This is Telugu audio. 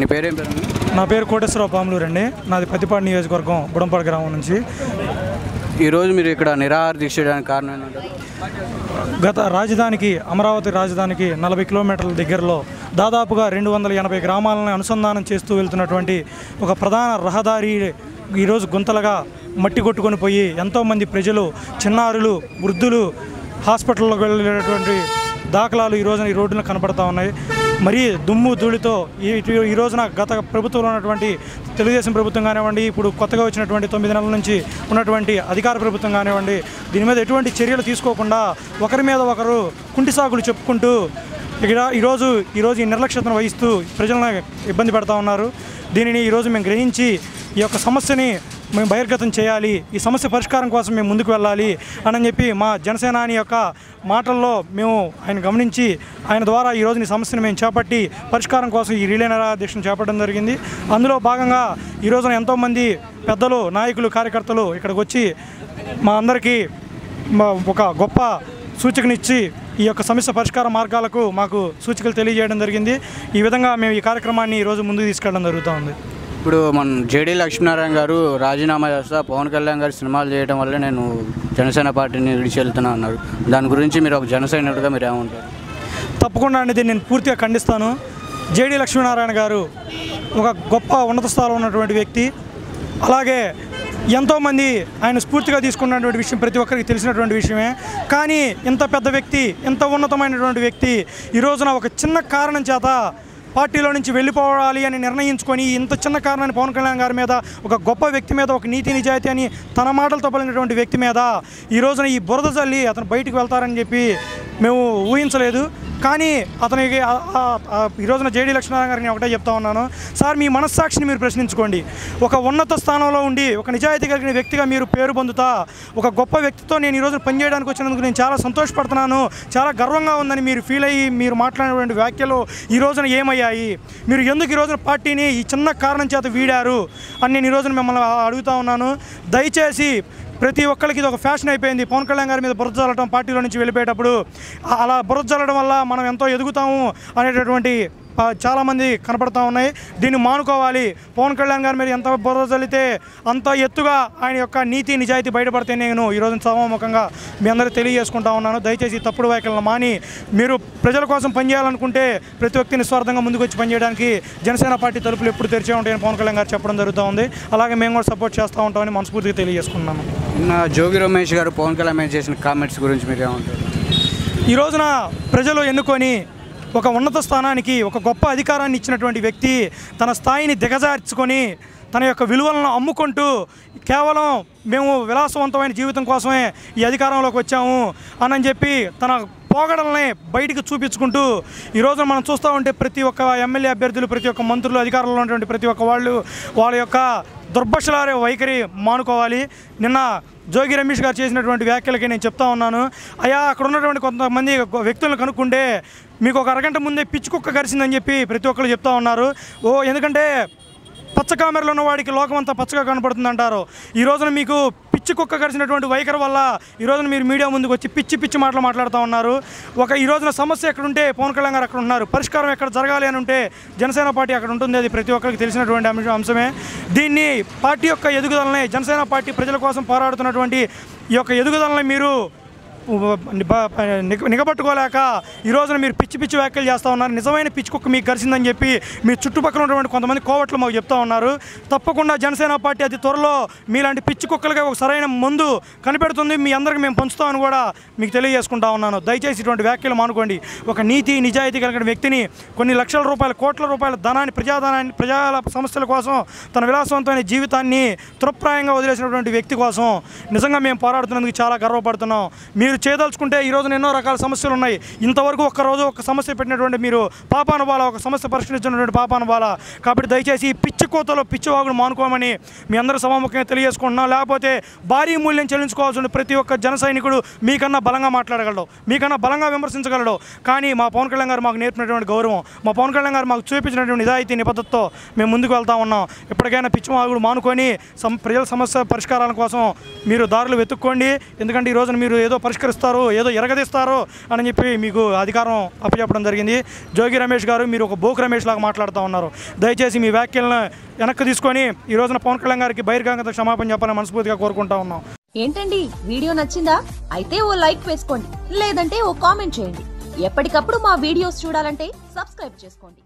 నీ పేరేం పేరు? నా పేరు కోటేశ్వరరావు పాములూరు అండి. నాది పత్తిపాడు నియోజకవర్గం బుడంపాడు గ్రామం నుంచి. ఈరోజు మీరు ఇక్కడ నిరాహార దీక్ష చేయడానికి కారణం ఏంటంటే గత రాజధానికి అమరావతి రాజధానికి నలభై కిలోమీటర్ల దగ్గరలో దాదాపుగా రెండు వందల ఎనభై గ్రామాలను అనుసంధానం చేస్తూ వెళ్తున్నటువంటి ఒక ప్రధాన రహదారి ఈరోజు గుంతలుగా మట్టి కొట్టుకొని పోయి ఎంతోమంది ప్రజలు చిన్నారులు వృద్ధులు హాస్పిటల్లోకి వెళ్ళేటటువంటి దాఖలాలు ఈ రోజున ఈ రోడ్డున కనపడతా ఉన్నాయి. మరీ దుమ్ము ధూళితో ఈ ఈ రోజున గత ప్రభుత్వంలో ఉన్నటువంటి తెలుగుదేశం ప్రభుత్వం కానివ్వండి ఇప్పుడు కొత్తగా వచ్చినటువంటి తొమ్మిది నెలల నుంచి ఉన్నటువంటి అధికార ప్రభుత్వం కానివ్వండి దీని మీద ఎటువంటి చర్యలు తీసుకోకుండా ఒకరి మీద ఒకరు కుంటి సాగులు చెప్పుకుంటూ ఇక్కడ ఈరోజు ఈరోజు ఈ నిర్లక్ష్యతను వహిస్తూ ప్రజలను ఇబ్బంది పెడతా ఉన్నారు. దీనిని ఈరోజు మేము గ్రహించి ఈ యొక్క సమస్యని మేము బహిర్గతం చేయాలి. ఈ సమస్య పరిష్కారం కోసం మేము ముందుకు వెళ్ళాలి అని చెప్పి మా జనసేనాని యొక్క మాటల్లో మేము ఆయన గమనించి ఆయన ద్వారా ఈ రోజున ఈ సమస్యను మేము చేపట్టి పరిష్కారం కోసం ఈ రిలే నిరాదీక్షను చేపట్టడం జరిగింది. అందులో భాగంగా ఈ రోజున ఎంతోమంది పెద్దలు నాయకులు కార్యకర్తలు ఇక్కడికి వచ్చి మా అందరికీ ఒక గొప్ప సూచకనిచ్చి ఈ యొక్క సమస్య పరిష్కార మార్గాలకు మాకు సూచికలు తెలియజేయడం జరిగింది. ఈ విధంగా మేము ఈ కార్యక్రమాన్ని ఈరోజు ముందుకు తీసుకెళ్ళడం జరుగుతూ ఉంది. ఇప్పుడు మన జేడీ లక్ష్మీనారాయణ గారు రాజీనామా చేస్తా పవన్ కళ్యాణ్ గారు సినిమాలు చేయడం వల్ల నేను జనసేన పార్టీని విడిచి వెళ్తున్నా అన్నారు. దాని గురించి మీరు ఒక జనసైనికుడిగా మీరు ఏమంటారు? తప్పకుండా అనేది నేను పూర్తిగా ఖండిస్తాను. జేడి లక్ష్మీనారాయణ గారు ఒక గొప్ప ఉన్నత స్థానంలో ఉన్నటువంటి వ్యక్తి. అలాగే ఎంతోమంది ఆయన స్ఫూర్తిగా తీసుకున్నటువంటి విషయం ప్రతి ఒక్కరికి తెలిసినటువంటి విషయమే. కానీ ఇంత పెద్ద వ్యక్తి ఇంత ఉన్నతమైనటువంటి వ్యక్తి ఈ రోజున ఒక చిన్న కారణం చేత పార్టీలో నుంచి వెళ్ళిపోవాలి అని నిర్ణయించుకొని ఇంత చిన్న కారణాన్ని పవన్ కళ్యాణ్ గారి మీద ఒక గొప్ప వ్యక్తి మీద ఒక నీతి నిజాయితీ అని తన మాటలతో పలినటువంటి వ్యక్తి మీద ఈ రోజున ఈ బురద చల్లి అతను బయటికి వెళ్తారని చెప్పి మేము ఊహించలేదు. కానీ అతనికి ఈ రోజున జేడీ లక్ష్మీనారాయణ గారిని ఒకటే చెప్తా ఉన్నాను. సార్ మీ మనస్సాక్షిని మీరు ప్రశ్నించుకోండి. ఒక ఉన్నత స్థానంలో ఉండి ఒక నిజాయితీ కలిగిన వ్యక్తిగా మీరు పేరు పొందుతా ఒక గొప్ప వ్యక్తితో నేను ఈరోజు పనిచేయడానికి వచ్చినందుకు నేను చాలా సంతోషపడుతున్నాను. చాలా గర్వంగా ఉందని మీరు ఫీల్ అయ్యి మీరు మాట్లాడినటువంటి వ్యాఖ్యలు ఈ రోజున ఏమయ్యాయి? మీరు ఎందుకు ఈ రోజున పార్టీని ఈ చిన్న కారణం చేత వీడారు? అని నేను ఈ రోజున మిమ్మల్ని అడుగుతా ఉన్నాను. దయచేసి ప్రతి ఒక్కరికి ఇది ఒక ఫ్యాషన్ అయిపోయింది. పవన్ కళ్యాణ్ గారి మీద బురద జల్లడం పార్టీలో నుంచి వెళ్ళిపోయేటప్పుడు అలా బురద చల్లడం వల్ల మనం ఎంతో ఎదుగుతాము అనేటటువంటి చాలామంది కనపడుతూ ఉన్నాయి. దీన్ని మానుకోవాలి. పవన్ కళ్యాణ్ గారి మీద ఎంత బురద చల్లితే అంత ఎత్తుగా ఆయన యొక్క నీతి నిజాయితీ బయటపడితే నేను ఈరోజు సభాముఖంగా మీ అందరూ తెలియజేసుకుంటా ఉన్నాను. దయచేసి తప్పుడు వ్యాఖ్యలను మాని మీరు ప్రజల కోసం పనిచేయాలనుకుంటే ప్రతి వ్యక్తి నిస్వార్థంగా ముందుకు వచ్చి పనిచేయడానికి జనసేన పార్టీ తలుపులు ఎప్పుడు తెరిచే ఉంటాయని పవన్ కళ్యాణ్ గారు చెప్పడం జరుగుతూ ఉంది. అలాగే మేము కూడా సపోర్ట్ చేస్తూ ఉంటామని మనస్ఫూర్తిగా తెలియజేసుకున్నాను నిన్న జోగి రమేష్ గారు పవన్ కళ్యాణ్ చేసిన కామెంట్స్ గురించి మీరు ఏమంటారు? ఈ రోజున ప్రజలు ఎన్నుకొని ఒక ఉన్నత స్థానానికి ఒక గొప్ప అధికారాన్ని ఇచ్చినటువంటి వ్యక్తి తన స్థాయిని దిగజార్చుకొని తన యొక్క విలువలను అమ్ముకుంటూ కేవలం మేము విలాసవంతమైన జీవితం కోసమే ఈ అధికారంలోకి వచ్చాము అని చెప్పి తన పోగడల్ని బయటికి చూపించుకుంటూ ఈ మనం చూస్తూ ఉంటే ప్రతి ఒక్క ఎమ్మెల్యే అభ్యర్థులు ప్రతి ఒక్క మంత్రులు అధికారంలో ఉన్నటువంటి ప్రతి ఒక్క వాళ్ళు వాళ్ళ యొక్క దుర్భషలారే వైఖరి మానుకోవాలి. నిన్న జోగి రమేష్ గారు చేసినటువంటి వ్యాఖ్యలకి నేను చెప్తా ఉన్నాను. అయ్యా అక్కడ ఉన్నటువంటి కొంతమంది వ్యక్తులను కనుక్కుంటే మీకు ఒక అరగంట ముందే పిచ్చి కుక్క కరిసిందని చెప్పి ప్రతి ఒక్కరు చెప్తా ఉన్నారు. ఓ ఎందుకంటే పచ్చ కామెరలో ఉన్న వాడికి లోకం అంతా పచ్చగా కనపడుతుంది అంటారు ఈ రోజున మీకు పిచ్చి కుక్క కరిచినటువంటి వైఖరి వల్ల ఈ రోజున మీరు మీడియా ముందుకు వచ్చి పిచ్చి పిచ్చి మాటలు మాట్లాడుతూ ఉన్నారు. ఒక ఈ రోజున సమస్య ఎక్కడ ఉంటే పవన్ కళ్యాణ్ గారు అక్కడ ఉన్నారు. పరిష్కారం ఎక్కడ జరగాలి అని ఉంటే జనసేన పార్టీ అక్కడ ఉంటుంది. అది ప్రతి ఒక్కరికి తెలిసినటువంటి అంశమే. దీన్ని పార్టీ యొక్క ఎదుగుదలని జనసేన పార్టీ ప్రజల కోసం పోరాడుతున్నటువంటి ఈ యొక్క ఎదుగుదలని మీరు నిగబట్టుకోలేక ఈ రోజున మీరు పిచ్చి పిచ్చి వ్యాఖ్యలు చేస్తూ ఉన్నారు. నిజమైన పిచ్చి కుక్క మీకు కలిసిందని చెప్పి మీ చుట్టుపక్కల ఉన్నటువంటి కొంతమంది కోవట్లు మాకు చెప్తా ఉన్నారు. తప్పకుండా జనసేన పార్టీ అతి త్వరలో మీలాంటి పిచ్చి కుక్కలుగా ఒక సరైన మందు కనిపెడుతుంది. మీ అందరికి మేము పంచుతామని కూడా మీకు తెలియజేసుకుంటా ఉన్నాను. దయచేసి ఇటువంటి వ్యాఖ్యలు మానుకోండి. ఒక నీతి నిజాయితీ కలిగిన వ్యక్తిని కొన్ని లక్షల రూపాయల కోట్ల రూపాయల ధనాన్ని ప్రజాధనాన్ని ప్రజల సమస్యల కోసం తన విలాసవంతమైన జీవితాన్ని తృప్రాయంగా వదిలేసినటువంటి వ్యక్తి కోసం నిజంగా మేము పోరాడుతున్నందుకు చాలా గర్వపడుతున్నాం. మీరు చేయదలుచుకుంటే ఈ రోజున ఎన్నో రకాల సమస్యలు ఉన్నాయి. ఇంతవరకు ఒక్కరోజు ఒక సమస్య పెట్టినటువంటి మీరు పాపానుబాల ఒక సమస్య పరిష్కరించినటువంటి పాపానుబాల కాబట్టి దయచేసి పిచ్చి కోతలో పిచ్చివాగును మానుకోమని మీ అందరూ సమాముఖంగా తెలియజేసుకుంటున్నాం. లేకపోతే భారీ మూల్యం చెల్లించుకోవాల్సిన ప్రతి ఒక్క జన సైనికుడు మీకన్నా బలంగా మాట్లాడగలడు. మీకన్నా బలంగా విమర్శించగలడు. కానీ మా పవన్ కళ్యాణ్ గారు మాకు నేర్పినటువంటి గౌరవం మా పవన్ కళ్యాణ్ గారు మాకు చూపించినటువంటి నిజాయితీ నిబద్ధతతో మేము ముందుకు వెళ్తా ఉన్నాం. ఎప్పటికైనా పిచ్చి మాగుడు మానుకొని ప్రజల సమస్య పరిష్కారాల కోసం మీరు దారులు వెతుక్కోండి. ఎందుకంటే ఈ రోజున మీరు ఏదో పరిష్కారం బహిష్కరిస్తారు ఏదో ఎరగదీస్తారు అని చెప్పి మీకు అధికారం అప్పచెప్పడం జరిగింది. జోగి రమేష్ గారు మీరు ఒక బోక్ రమేష్ లాగా మాట్లాడుతూ ఉన్నారు. దయచేసి మీ వ్యాఖ్యలను వెనక్కి తీసుకొని ఈ రోజున పవన్ కళ్యాణ్ గారికి బహిర్గంగత క్షమాపణ చెప్పాలని మనస్ఫూర్తిగా కోరుకుంటా ఉన్నాం. ఏంటండి? వీడియో నచ్చిందా? అయితే ఓ లైక్ వేసుకోండి. లేదంటే ఓ కామెంట్ చేయండి. ఎప్పటికప్పుడు మా వీడియోస్ చూడాలంటే సబ్స్క్రైబ్ చేసుకోండి.